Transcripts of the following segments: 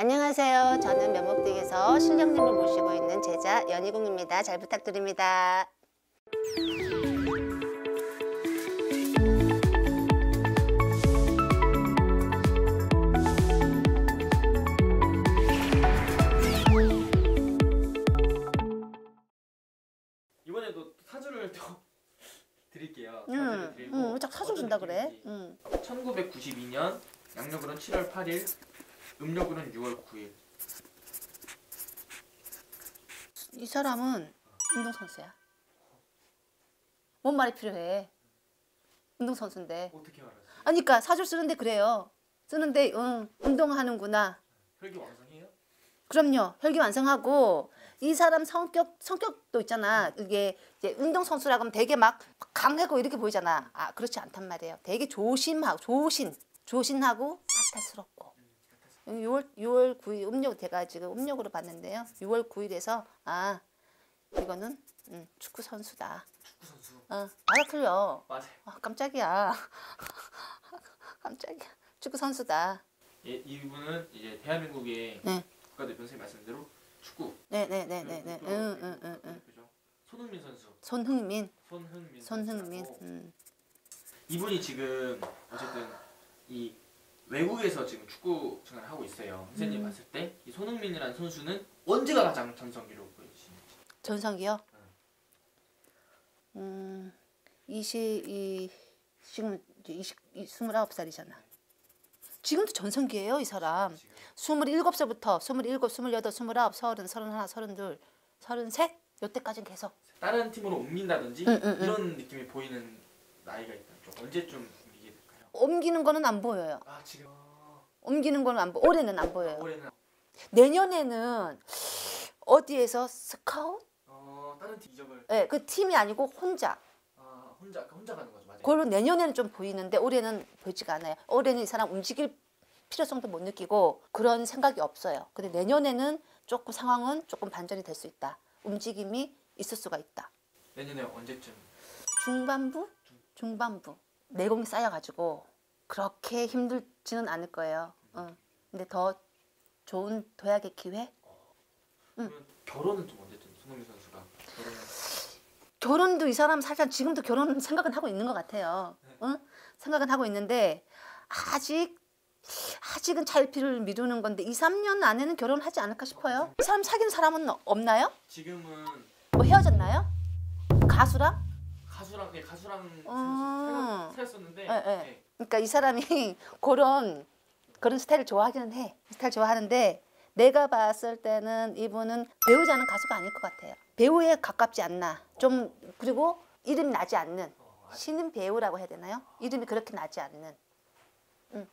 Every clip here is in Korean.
안녕하세요. 저는 면목댁에서 실령님을 모시고 있는 제자 연희궁입니다. 잘 부탁드립니다. 이번에도 사주를 또 드릴게요. 응, 사주를 드리고 응, 짝 사주 준다 그래. 응. 1992년 양력으로는 7월 8일, 음력으로는 6월 9일. 이 사람은 운동선수야. 뭔 말이 필요해? 운동선수인데. 어떻게 알았어요? 아니, 그러니까 사주 쓰는데 그래요. 쓰는데, 응, 운동하는구나. 혈기 왕성해요? 그럼요. 혈기 완성하고 이 사람 성격 성격도 있잖아. 이게 이제 운동 선수라고 하면 되게 막 강하고 이렇게 보이잖아. 아 그렇지 않단 말이에요. 되게 조심하고 조신 조신하고 사탈스럽고. 6월 6월 9일 음력 제가 지금 음력으로 봤는데요. 6월 9일에서 아 이거는 음, 축구 선수다. 축구 선수. 어 맞아 틀려. 맞아요. 아, 깜짝이야. 깜짝이야. 축구 선수다. 예, 이분은 이제 대한민국의 네. 국가대표 선생님 말씀대로 축구. 네네네네네. 응응응 응. 손흥민 선수. 손흥민. 손흥민. 손흥민. 음. 이분이 지금 어쨌든 이 외국에서 지금 축구 생활을 하고 있어요. 선생님 음. 봤을 때 이 손흥민이라는 선수는 언제가 가장 전성기로 보이시는지. 전성기요? 음, 22 지금 이제 20 29살이잖아. 지금도 전성기예요, 이 사람. 지금 27살부터 27, 28, 29, 30, 31, 32, 33 요때까지는 계속. 다른 팀으로 옮긴다든지 응, 응, 응. 이런 느낌이 보이는 나이가 있다. 좀 언제쯤 옮기는 거는 안 보여요. 아 지금 아, 옮기는 거는 안 보. 올해는 안 보여요. 올해는 내년에는 어디에서 스카웃? 어 다른 팀 이적을 예, 그 팀이 아니고 혼자. 아 혼자 혼자 가는 거죠, 맞아요. 그걸로 내년에는 좀 보이는데 올해는 보이지가 않아요. 올해는 이 사람 움직일 필요성도 못 느끼고 그런 생각이 없어요. 근데 내년에는 조금 상황은 조금 반전이 될 수 있다. 움직임이 있을 수가 있다. 내년에 언제쯤? 중반부? 중반부. 내공이 쌓여가지고 그렇게 힘들지는 않을 거예요. 어. 근데 더 좋은 도약의 기회? 그러면 결혼은 좀 언제쯤? 손흥민 선수가 결혼은 결혼도 이 사람 사실 지금도 결혼 생각은 하고 있는 것 같아요. 응? 생각은 하고 있는데 아직 아직은 차일피를 미루는 건데 2, 3년 안에는 결혼하지 않을까 싶어요. 이 사람 사귄 사람은 없나요? 지금은 뭐 헤어졌나요? 가수랑? 가수랑 네, 가수랑 음. 살- 살았었는데 예, 예. 네. 그러니까 이 사람이 그런 그런 스타일을 좋아하기는 해. 스타일 좋아하는데 내가 봤을 때는 이분은 배우자는 가수가 아닐 것 같아요. 배우에 가깝지 않나. 좀 그리고 이름이 나지 않는 신인 배우라고 해야 되나요? 이름이 그렇게 나지 않는. 응.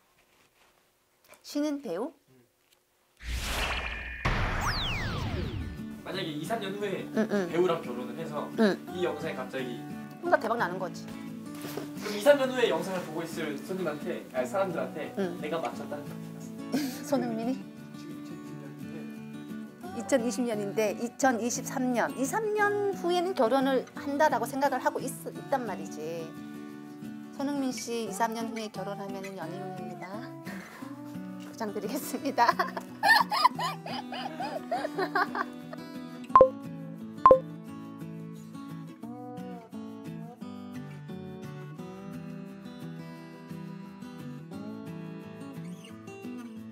신인 배우? 만약에 2, 3년 후에 응, 응. 배우랑 결혼을 해서 응. 이 영상이 갑자기 혼자 대박 나는 거지. 그럼 2, 3년 후에 영상을 보고 있을 손님한테 아니 사람들한테 응. 내가 맞췄다. 손흥민이 지금 2020년인데 2023년, 2, 3년 후에는 결혼을 한다라고 생각을 하고 있, 있단 말이지. 손흥민 씨 2, 3년 후에 결혼하면은 연인입니다. 보장드리겠습니다.